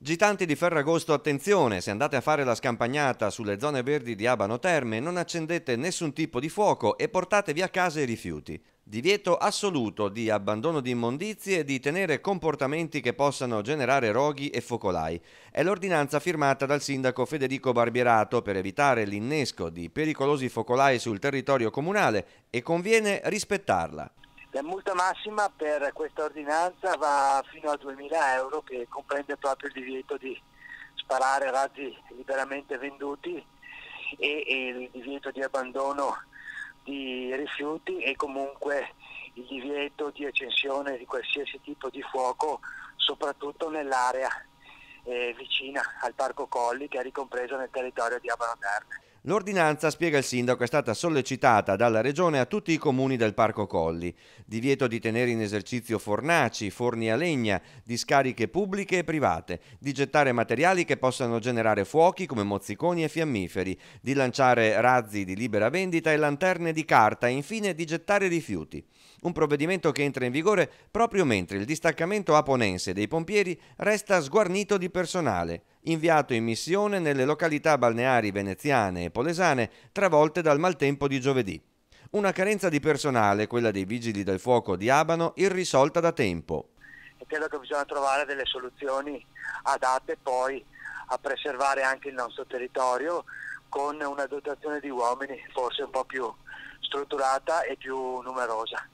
Gitanti di Ferragosto, attenzione, se andate a fare la scampagnata sulle zone verdi di Abano Terme non accendete nessun tipo di fuoco e portatevi a casa i rifiuti. Divieto assoluto di abbandono di immondizie e di tenere comportamenti che possano generare roghi e focolai. È l'ordinanza firmata dal sindaco Federico Barbierato per evitare l'innesco di pericolosi focolai sul territorio comunale e conviene rispettarla. La multa massima per questa ordinanza va fino a 2.000 euro che comprende proprio il divieto di sparare razzi liberamente venduti e, e il divieto di abbandono di rifiuti e comunque il divieto di accensione di qualsiasi tipo di fuoco soprattutto nell'area eh, vicina al Parco Colli che è ricompresa nel territorio di Abano Terme. L'ordinanza, spiega il sindaco, è stata sollecitata dalla Regione a tutti i comuni del Parco Colli. Divieto di tenere in esercizio fornaci, forni a legna, discariche pubbliche e private, di gettare materiali che possano generare fuochi come mozziconi e fiammiferi, di lanciare razzi di libera vendita e lanterne di carta e infine di gettare rifiuti. Un provvedimento che entra in vigore proprio mentre il distaccamento aponense dei pompieri resta sguarnito di personale inviato in missione nelle località balneari veneziane e polesane travolte dal maltempo di giovedì. Una carenza di personale, quella dei vigili del fuoco di Abano, irrisolta da tempo. E credo che bisogna trovare delle soluzioni adatte poi a preservare anche il nostro territorio con una dotazione di uomini forse un po' più strutturata e più numerosa.